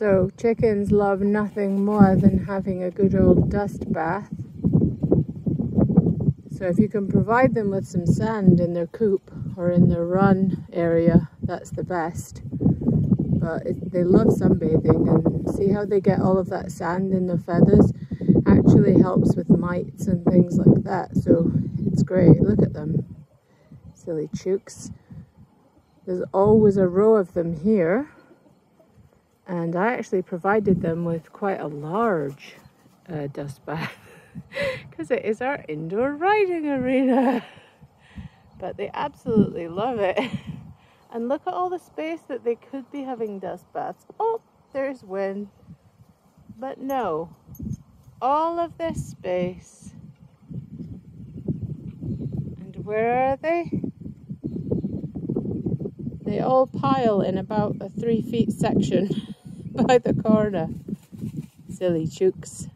So chickens love nothing more than having a good old dust bath. So if you can provide them with some sand in their coop or in their run area, that's the best. But it, they love sunbathing and see how they get all of that sand in their feathers? Actually helps with mites and things like that. So it's great. Look at them. Silly chooks. There's always a row of them here and I actually provided them with quite a large uh, dust bath because it is our indoor riding arena. But they absolutely love it. And look at all the space that they could be having dust baths. Oh, there's wind. But no, all of this space. And where are they? They all pile in about a three feet section. by the corner. Silly chooks.